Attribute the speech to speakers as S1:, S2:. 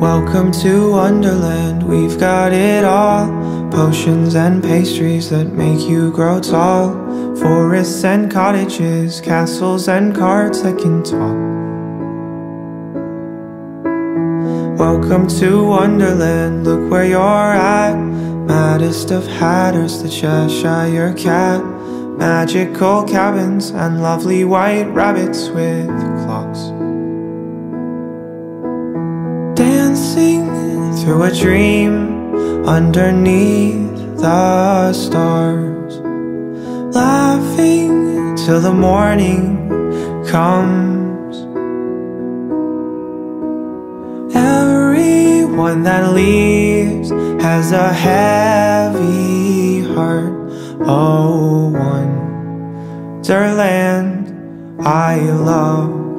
S1: Welcome to Wonderland, we've got it all. Potions and pastries that make you grow tall. Forests and cottages, castles and carts that can talk. Welcome to Wonderland, look where you're at. Maddest of hatters, the Cheshire cat. Magical cabins and lovely white rabbits with clocks. Dancing through a dream underneath the stars. Laughing till the morning comes. Everyone that leaves has a heavy heart. Oh, Wonderland, I love.